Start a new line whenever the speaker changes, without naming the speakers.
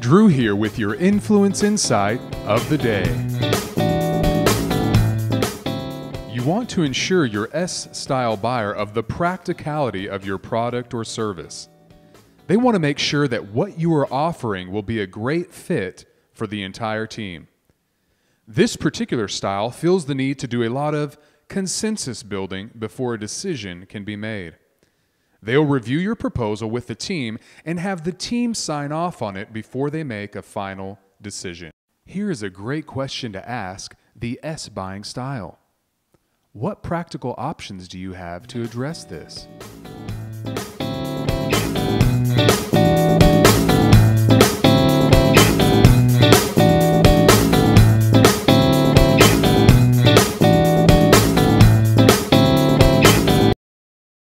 Drew here with your influence insight of the day. You want to ensure your S style buyer of the practicality of your product or service. They want to make sure that what you are offering will be a great fit for the entire team. This particular style feels the need to do a lot of consensus building before a decision can be made. They'll review your proposal with the team and have the team sign off on it before they make a final decision. Here is a great question to ask the S buying style. What practical options do you have to address this?